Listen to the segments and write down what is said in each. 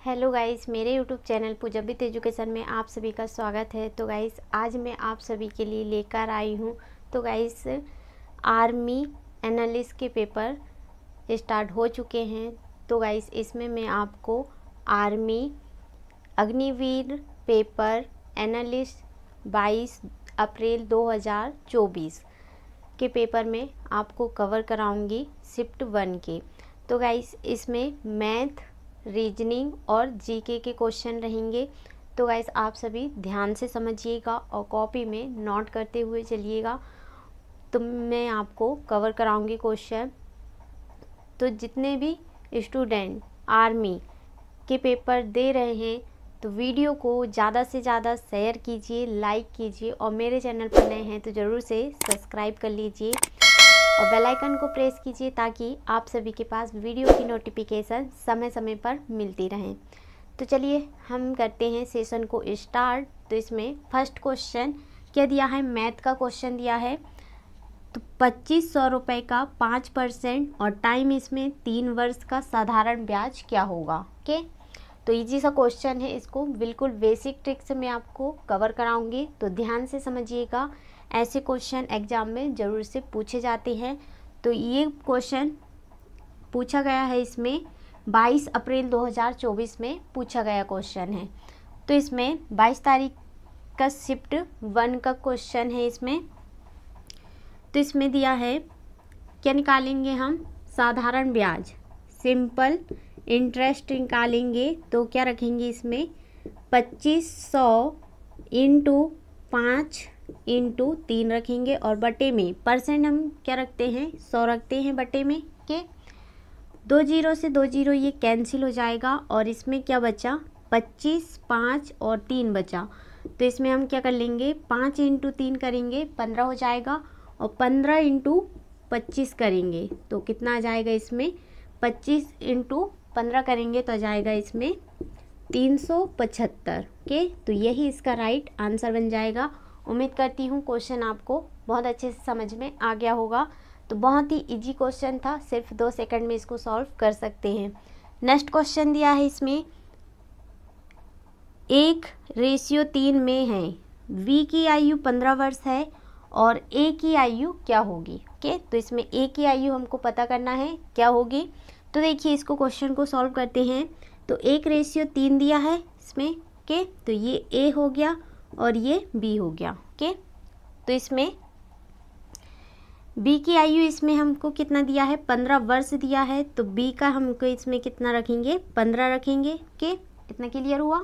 Hello guys, मेरे YouTube channel पूजबित education में आप सभी का स्वागत है। तो गाइस, आज मैं आप सभी के लिए लेकर आई हूँ। तो गाइस, आर्मी एनालिस्ट के पेपर स्टार्ट हो चुके हैं। तो गाइस, इसमें मैं आपको आर्मी, अग्निवीर पेपर, एनालिस्ट 22 अप्रैल 2024 के पेपर में आपको कवर कराऊँगी शिफ्ट वन के। तो गाइस, इसमें मैथ रीजनिंग और जीके के क्वेश्चन रहेंगे। तो गाइस आप सभी ध्यान से समझिएगा और कॉपी में नोट करते हुए चलिएगा। तो मैं आपको कवर कराऊँगी क्वेश्चन तो जितने भी स्टूडेंट आर्मी के पेपर दे रहे हैं तो वीडियो को ज़्यादा से ज़्यादा शेयर कीजिए लाइक कीजिए और मेरे चैनल पर नए हैं तो ज़रूर से सब्सक्राइब कर लीजिए। और बेल आइकन को प्रेस कीजिए ताकि आप सभी के पास वीडियो की नोटिफिकेशन समय समय पर मिलती रहें। तो चलिए, हम करते हैं सेशन को स्टार्ट तो इसमें फ़र्स्ट क्वेश्चन क्या दिया है? मैथ का क्वेश्चन दिया है। तो पच्चीस सौ रुपये का पाँच परसेंट और टाइम इसमें तीन वर्ष का साधारण ब्याज क्या होगा? ओके तो इजी सा क्वेश्चन है इसको। बिल्कुल बेसिक ट्रिक से मैं आपको कवर कराऊँगी। तो ध्यान से समझिएगा। ऐसे क्वेश्चन एग्ज़ाम में ज़रूर से पूछे जाते हैं। तो ये क्वेश्चन पूछा गया है इसमें 22 अप्रैल 2024 में पूछा गया क्वेश्चन है। तो इसमें 22 तारीख का शिफ्ट वन का क्वेश्चन है इसमें। तो इसमें दिया है, क्या निकालेंगे हम? साधारण ब्याज सिंपल इंटरेस्ट निकालेंगे तो क्या रखेंगे इसमें? पच्चीस सौ इंटू पाँच इंटू तीन रखेंगे और बटे में, परसेंट हम क्या रखते हैं? सौ रखते हैं बटे में, के? दो ज़ीरो से दो ज़ीरो ये कैंसिल हो जाएगा और इसमें क्या बचा? पच्चीस, पाँच और तीन बचा। तो इसमें हम क्या कर लेंगे? पाँच इंटू तीन करेंगे, पंद्रह हो जाएगा और पंद्रह इंटू पच्चीस करेंगे। तो कितना आ जाएगा इसमें? पच्चीस इंटू पंद्रह करेंगे तो आ जाएगा इसमें तीन सौ पचहत्तर, के? तो यही इसका राइट आंसर बन जाएगा। उम्मीद करती हूँ क्वेश्चन आपको बहुत अच्छे से समझ में आ गया होगा। तो बहुत ही इजी क्वेश्चन था, सिर्फ़ दो सेकंड में इसको सॉल्व कर सकते हैं। नेक्स्ट क्वेश्चन दिया है इसमें। एक रेशियो तीन में है। वी की आयु पंद्रह वर्ष है और ए की आयु क्या होगी? ओके तो इसमें ए की आयु हमको पता करना है, क्या होगी? तो देखिए, इसको क्वेश्चन को सॉल्व करते हैं। तो एक रेशियो तीन दिया है इसमें। ओके तो ये ए हो गया। और ये बी हो गया, ओके? तो इसमें बी की आयु इसमें हमको कितना दिया है? पंद्रह वर्ष दिया है तो बी का हमको इसमें कितना रखेंगे? पंद्रह रखेंगे के इतना क्लियर हुआ?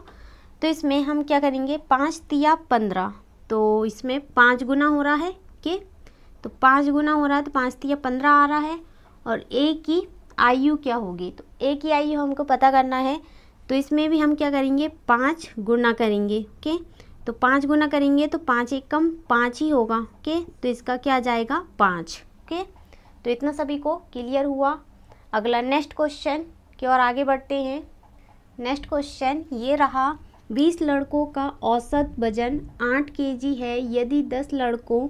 तो इसमें हम क्या करेंगे? पाँच दिया पंद्रह तो इसमें पाँच गुना हो रहा है के तो पाँच गुना हो रहा है तो पाँच दिया पंद्रह आ रहा है, और ए की आयु क्या होगी? तो ए की आयु हमको पता करना है तो इसमें भी हम क्या करेंगे? पाँच गुना करेंगे, ओके? तो पाँच गुना करेंगे तो पाँच एक कम पाँच ही होगा, ओके? तो इसका क्या जाएगा? पाँच, ओके? तो इतना सभी को क्लियर हुआ। अगला नेक्स्ट क्वेश्चन की ओर आगे बढ़ते हैं। नेक्स्ट क्वेश्चन, ये रहा, बीस लड़कों का औसत वज़न आठ केजी है, यदि दस लड़कों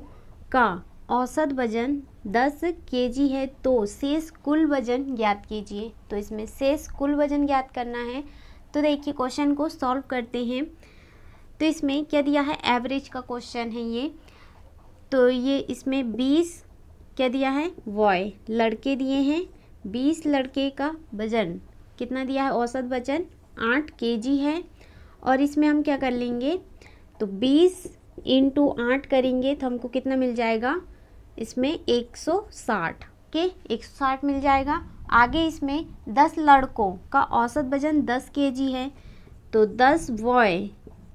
का औसत वज़न दस केजी है तो शेष कुल वज़न ज्ञात कीजिए। तो इसमें शेष कुल वज़न ज्ञात करना है। तो देखिए, क्वेश्चन को सॉल्व करते हैं। तो इसमें क्या दिया है? एवरेज का क्वेश्चन है ये। तो ये इसमें बीस क्या दिया है? बॉय लड़के दिए हैं बीस लड़के का वज़न। कितना दिया है? औसत वज़न आठ केजी है। और इसमें हम क्या कर लेंगे? तो बीस इंटू आठ करेंगे तो हमको कितना मिल जाएगा? इसमें एक सौ साठ। के एक सौ साठ मिल जाएगा। आगे इसमें दस लड़कों का औसत वज़न दस केजी है। तो दस बॉय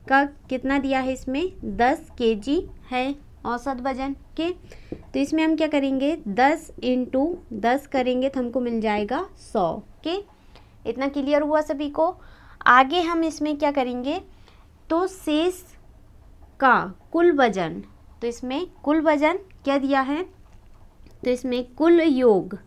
का कितना दिया है इसमें? दस के जी है औसत वज़न के। तो इसमें हम क्या करेंगे? दस इंटू दस करेंगे तो हमको मिल जाएगा सौ के। इतना क्लियर हुआ सभी को? आगे हम इसमें क्या करेंगे? तो शेष का कुल वज़न तो इसमें कुल वज़न क्या दिया है? तो इसमें कुल योग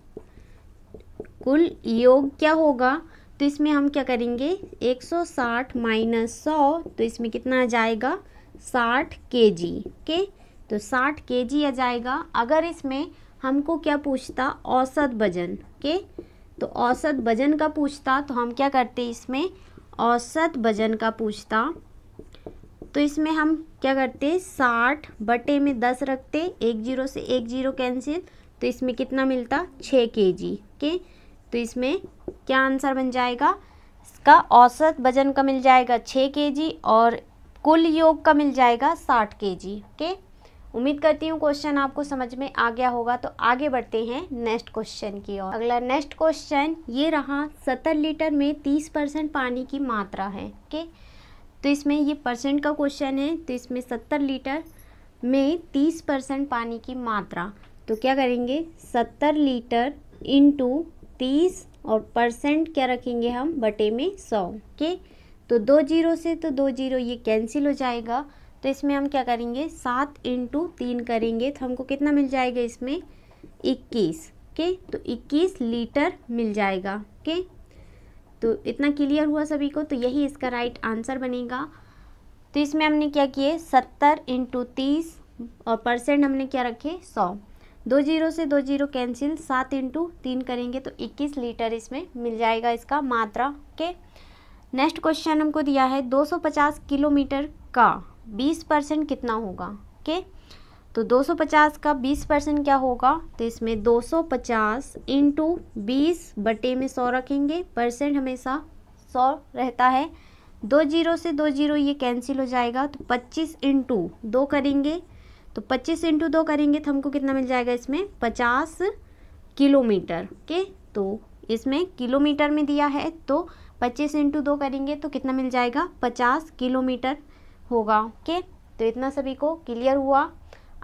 कुल योग क्या होगा? तो इसमें हम क्या करेंगे? 160 साठ माइनस सौ तो इसमें कितना आ जाएगा? साठ के जी के तो साठ के जी आ जाएगा। अगर इसमें हमको क्या पूछता? औसत वज़न के तो औसत वज़न का पूछता तो हम क्या करते इसमें? औसत वज़न का पूछता। तो इसमें हम क्या करते? साठ बटे में दस रखते, एक ज़ीरो से एक ज़ीरो कैंसिल तो इसमें कितना मिलता? छः के जी के तो इसमें क्या आंसर बन जाएगा? इसका औसत वज़न का मिल जाएगा छः के जी और कुल योग का मिल जाएगा साठ के जी ओके? उम्मीद करती हूँ क्वेश्चन आपको समझ में आ गया होगा तो आगे बढ़ते हैं नेक्स्ट क्वेश्चन की ओर। अगला नेक्स्ट क्वेश्चन ये रहा सत्तर लीटर में तीस परसेंट पानी की मात्रा है, ओके? तो इसमें ये परसेंट का क्वेश्चन है तो इसमें सत्तर लीटर में तीस परसेंट पानी की मात्रा। तो क्या करेंगे? सत्तर लीटर इंटू तीस और परसेंट क्या रखेंगे हम? बटे में सौ के तो दो ज़ीरो से तो दो ज़ीरो ये कैंसिल हो जाएगा। तो इसमें हम क्या करेंगे? सात इंटू तीन करेंगे तो हमको कितना मिल जाएगा इसमें? इक्कीस के तो इक्कीस लीटर मिल जाएगा के तो इतना क्लियर हुआ सभी को? तो यही इसका राइट आंसर बनेगा। तो इसमें हमने क्या किए? सत्तर इंटू तीस और परसेंट हमने क्या रखे? सौ। दो ज़ीरो से दो ज़ीरो कैंसिल, सात इंटू तीन करेंगे तो इक्कीस लीटर इसमें मिल जाएगा इसका मात्रा। के नेक्स्ट क्वेश्चन हमको दिया है 250 किलोमीटर का 20 परसेंट कितना होगा? के तो 250 का 20 परसेंट क्या होगा? तो इसमें 250 पचास इंटू बीस बटे में सौ रखेंगे, परसेंट हमेशा सौ रहता है। दो ज़ीरो से दो ज़ीरो ये कैंसिल हो जाएगा तो 25 इंटू दो करेंगे तो 25 इंटू दो करेंगे तो हमको कितना मिल जाएगा इसमें? 50 किलोमीटर के तो इसमें किलोमीटर में दिया है तो 25 इंटू दो करेंगे तो कितना मिल जाएगा? 50 किलोमीटर होगा, ओके? तो इतना सभी को क्लियर हुआ।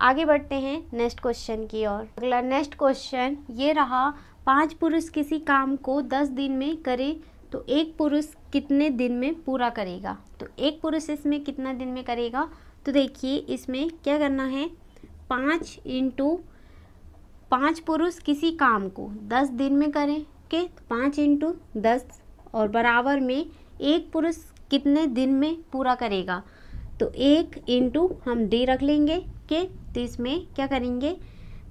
आगे बढ़ते हैं नेक्स्ट क्वेश्चन की ओर। अगला नेक्स्ट क्वेश्चन ये रहा, पाँच पुरुष किसी काम को दस दिन में करे तो एक पुरुष कितने दिन में पूरा करेगा? तो एक पुरुष इसमें कितना दिन में करेगा? तो देखिए इसमें क्या करना है? पाँच इंटू पाँच पुरुष किसी काम को दस दिन में करें के पाँच इंटू दस और बराबर में एक पुरुष कितने दिन में पूरा करेगा? तो एक इंटू हम डी रख लेंगे के तो इसमें क्या करेंगे?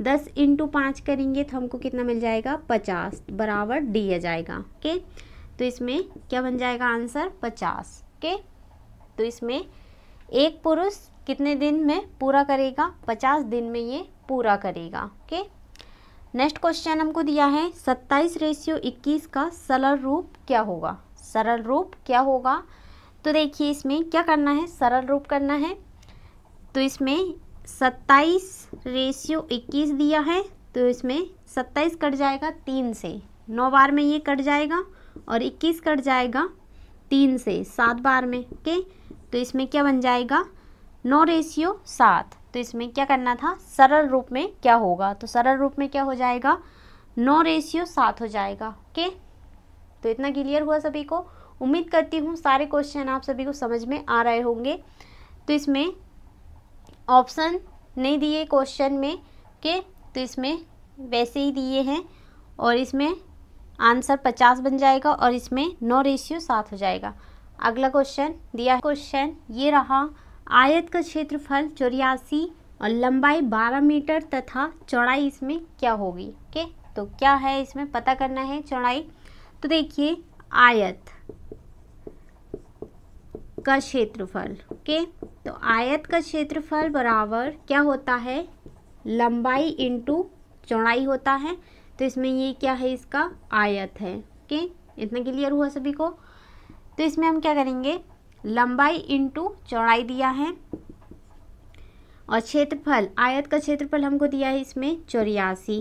दस इंटू पाँच करेंगे तो हमको कितना मिल जाएगा? पचास बराबर डी आ जाएगा के तो इसमें क्या बन जाएगा आंसर? पचास के तो इसमें एक पुरुष कितने दिन में पूरा करेगा? पचास दिन में ये पूरा करेगा ओके नेक्स्ट क्वेश्चन हमको दिया है, सत्ताईस रेशियो इक्कीस का सरल रूप क्या होगा? सरल रूप क्या होगा? तो देखिए इसमें क्या करना है? सरल रूप करना है। तो इसमें सत्ताईस रेशियो इक्कीस दिया है तो इसमें सत्ताईस कट जाएगा तीन से। नौ बार में ये कट जाएगा और इक्कीस कट जाएगा तीन से, सात बार में ओके तो इसमें क्या बन जाएगा? नौ रेशियो सात। तो इसमें क्या करना था? सरल रूप में क्या होगा? तो सरल रूप में क्या हो जाएगा? नौ रेशियो सात हो जाएगा। ओके तो इतना क्लियर हुआ सभी को? उम्मीद करती हूँ सारे क्वेश्चन आप सभी को समझ में आ रहे होंगे। तो इसमें ऑप्शन नहीं दिए क्वेश्चन में। के तो इसमें वैसे ही दिए हैं। और इसमें आंसर पचास बन जाएगा और इसमें नौ रेशियो सात हो जाएगा। अगला क्वेश्चन दिया क्वेश्चन ये रहा, आयत का क्षेत्रफल चौरासी और लंबाई 12 मीटर तथा चौड़ाई इसमें क्या होगी? ओके तो क्या है इसमें? पता करना है चौड़ाई। तो देखिए, आयत का क्षेत्रफल। ओके तो आयत का क्षेत्रफल बराबर क्या होता है? लंबाई इंटू चौड़ाई होता है। तो इसमें ये क्या है इसका? आयत है। ओके इतना क्लियर हुआ सभी को? तो इसमें हम क्या करेंगे? लंबाई इंटू चौड़ाई दिया है और क्षेत्रफल, आयत का क्षेत्रफल हमको दिया है इसमें चौरासी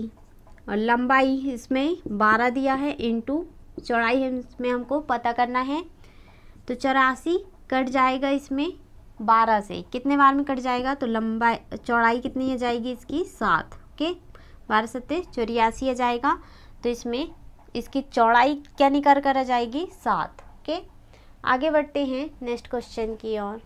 और लंबाई इसमें बारह दिया है इंटू चौड़ाई इसमें हमको पता करना है। तो चौरासी कट जाएगा इसमें बारह से। कितने बार में कट जाएगा? तो लंबाई, चौड़ाई कितनी आ जाएगी इसकी? सात। ओके? बारह सत्ते चौरासी आ जाएगा। तो इसमें इसकी चौड़ाई क्या निकल कर आ जाएगी? सात। ओके? आगे बढ़ते हैं नेक्स्ट क्वेश्चन की ओर।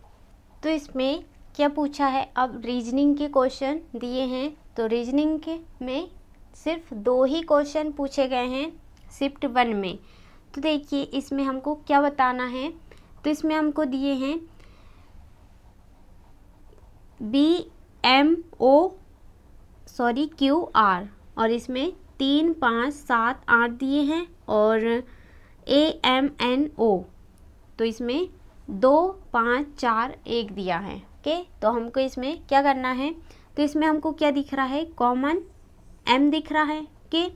तो इसमें क्या पूछा है? अब रीजनिंग के क्वेश्चन दिए हैं। तो रीजनिंग के में सिर्फ़ दो ही क्वेश्चन पूछे गए हैं शिफ्ट वन में। तो देखिए, इसमें हमको क्या बताना है? तो इसमें हमको दिए हैं B M O sorry Q R और इसमें तीन, पाँच, सात, आठ दिए हैं और ए एम एन ओ तो इसमें दो, पाँच, चार, एक दिया है। ओके? तो हमको इसमें क्या करना है? तो इसमें हमको क्या दिख रहा है? कॉमन एम दिख रहा है। ओके?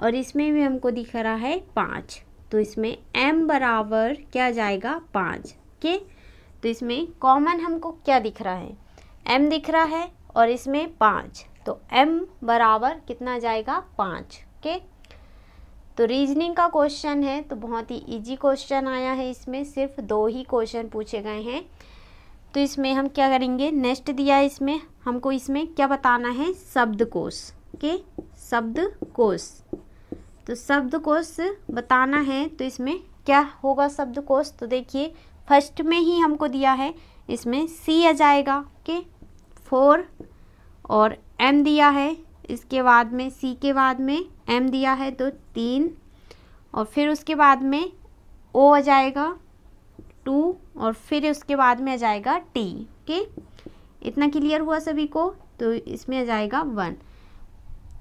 और इसमें भी हमको दिख रहा है पाँच। तो इसमें एम बराबर क्या जाएगा? पाँच। ओके? तो इसमें कॉमन हमको क्या दिख रहा है? एम दिख रहा है और इसमें पाँच। तो एम बराबर कितना जाएगा? पाँच। ओके? तो रीजनिंग का क्वेश्चन है तो बहुत ही इजी क्वेश्चन आया है इसमें, सिर्फ़ दो ही क्वेश्चन पूछे गए हैं। तो इसमें हम क्या करेंगे? नेक्स्ट दिया है इसमें, हमको इसमें क्या बताना है? शब्दकोश के शब्दकोश। तो शब्दकोश बताना है तो इसमें क्या होगा शब्दकोश? तो देखिए फ़र्स्ट में ही हमको दिया है, इसमें सी आ जाएगा के फोर और एम दिया है, इसके बाद में सी के बाद में एम दिया है तो तीन, और फिर उसके बाद में ओ आ जाएगा टू और फिर उसके बाद में आ जाएगा टी ओके इतना क्लियर हुआ सभी को? तो इसमें आ जाएगा वन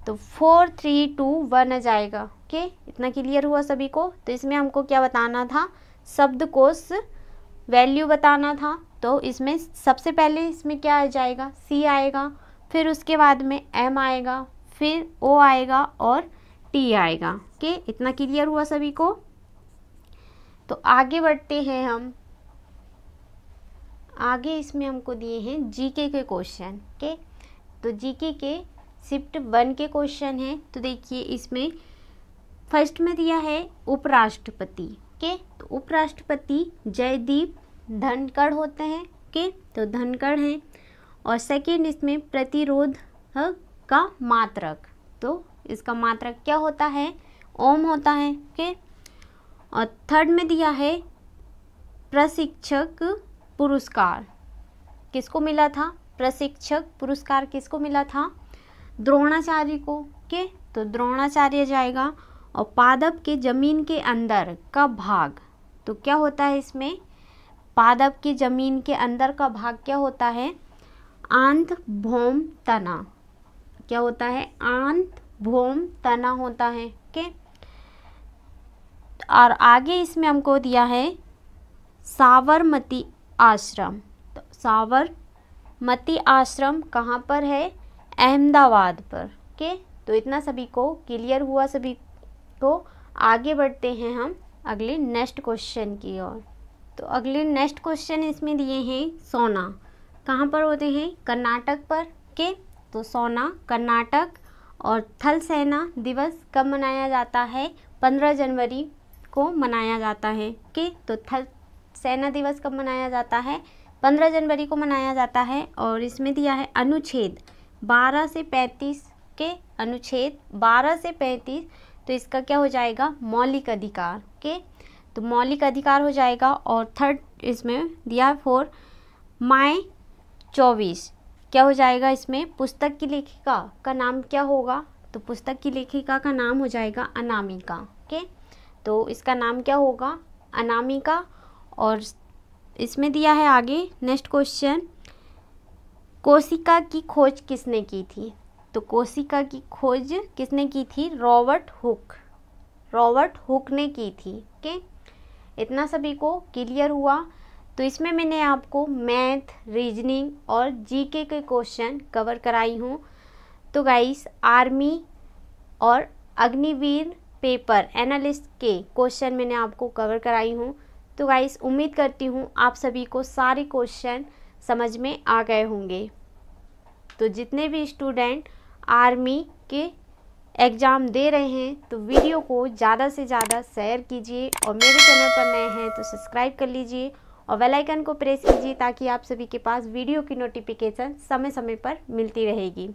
तो फोर थ्री टू वन आ जाएगा ओके इतना क्लियर हुआ सभी को? तो इसमें हमको क्या बताना था? शब्द कोश वैल्यू बताना था। तो इसमें सबसे पहले इसमें क्या आ जाएगा? सी आएगा, फिर उसके बाद में एम आएगा फिर ओ आएगा और टी आएगा। ओके? इतना क्लियर हुआ सभी को? तो आगे बढ़ते हैं हम। आगे इसमें हमको दिए हैं जीके के क्वेश्चन ओके? तो जीके के शिफ्ट वन के क्वेश्चन हैं। तो देखिए इसमें फ़र्स्ट में दिया है उपराष्ट्रपति के तो उपराष्ट्रपति जयदीप धनखड़ होते हैं के तो धनखड़ हैं। और सेकेंड इसमें प्रतिरोध का मात्रक। तो इसका मात्रक क्या होता है? ओम होता है, ओके? और थर्ड में दिया है प्रशिक्षक पुरस्कार। किसको मिला था? प्रशिक्षक पुरस्कार किसको मिला था? द्रोणाचार्य को के तो द्रोणाचार्य जाएगा और पादप के ज़मीन के अंदर का भाग। तो क्या होता है इसमें? पादप की ज़मीन के अंदर का भाग क्या होता है? आंत भोम तना। क्या होता है? आंत, भोम, तना होता है ओके और आगे इसमें हमको दिया है साबरमती आश्रम। तो साबरमती आश्रम कहाँ पर है? अहमदाबाद पर ओके तो इतना सभी को क्लियर हुआ सभी को। आगे बढ़ते हैं हम अगले नेक्स्ट क्वेश्चन की ओर। तो अगले नेक्स्ट क्वेश्चन इसमें दिए हैं सोना। कहाँ पर होते हैं? कर्नाटक पर के तो सोना, कर्नाटक और थल सेना दिवस कब मनाया जाता है? पंद्रह जनवरी को मनाया जाता है। के तो थल सेना दिवस कब मनाया जाता है? पंद्रह जनवरी को मनाया जाता है और इसमें दिया है अनुच्छेद बारह से पैंतीस के अनुच्छेद बारह से पैंतीस तो इसका क्या हो जाएगा? मौलिक अधिकार। के तो मौलिक अधिकार हो जाएगा और थर्ड इसमें दिया है फोर माए चौबीस। क्या हो जाएगा इसमें? पुस्तक की लेखिका का नाम क्या होगा? तो पुस्तक की लेखिका का नाम हो जाएगा अनामिका, ओके? तो इसका नाम क्या होगा? अनामिका। और इसमें दिया है आगे नेक्स्ट क्वेश्चन कोशिका की खोज किसने की थी? तो कोशिका की खोज किसने की थी? Robert Hooke. रॉबर्ट हुक ने की थी, ओके? इतना सभी को क्लियर हुआ। तो इसमें मैंने आपको मैथ, रीजनिंग और जीके के क्वेश्चन कवर कराई हूँ। तो गाइस आर्मी और अग्निवीर पेपर एनालिस्ट के क्वेश्चन मैंने आपको कवर कराई हूँ। तो गाइस उम्मीद करती हूँ आप सभी को सारे क्वेश्चन समझ में आ गए होंगे। तो जितने भी स्टूडेंट आर्मी के एग्ज़ाम दे रहे हैं तो वीडियो को ज़्यादा से ज़्यादा शेयर कीजिए और मेरे चैनल पर नए हैं तो सब्सक्राइब कर लीजिए और बेल आइकन को प्रेस कीजिए ताकि आप सभी के पास वीडियो की नोटिफिकेशन समय समय पर मिलती रहेगी।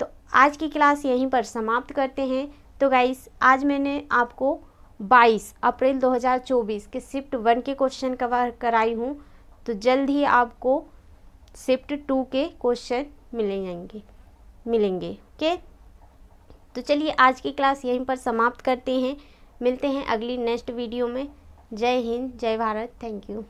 तो आज की क्लास यहीं पर समाप्त करते हैं। तो गाइस आज मैंने आपको 22 अप्रैल 2024 के शिफ्ट वन के क्वेश्चन कवर कराई हूँ। तो जल्द ही आपको शिफ्ट टू के क्वेश्चन मिलेंगे मिलेंगे ओके तो चलिए आज की क्लास यहीं पर समाप्त करते हैं। मिलते हैं अगली नेक्स्ट वीडियो में। जय हिंद जय भारत थैंक यू।